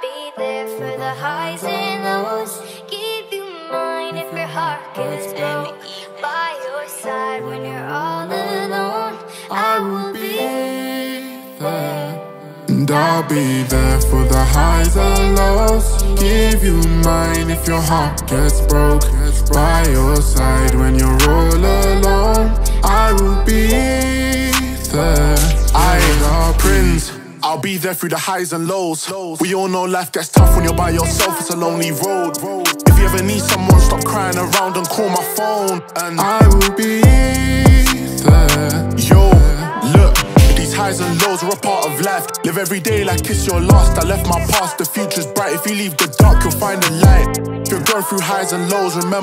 be there for the highs and lows. Give you mine if your heart gets broke. By your side when you're all alone. I will be there. And I'll be there for the highs and lows. Give you mine if your heart gets broke. By your side when you're all alone. I will be there. I am Prince. I'll be there through the highs and lows. We all know life gets tough when you're by yourself, it's a lonely road. If you ever need someone, stop crying around and call my phone. And I will be there. Yo, look, these highs and lows are a part of life. Live every day like it's your last. I left my past, the future's bright. If you leave the dark, you'll find the light. If you're going through highs and lows, remember.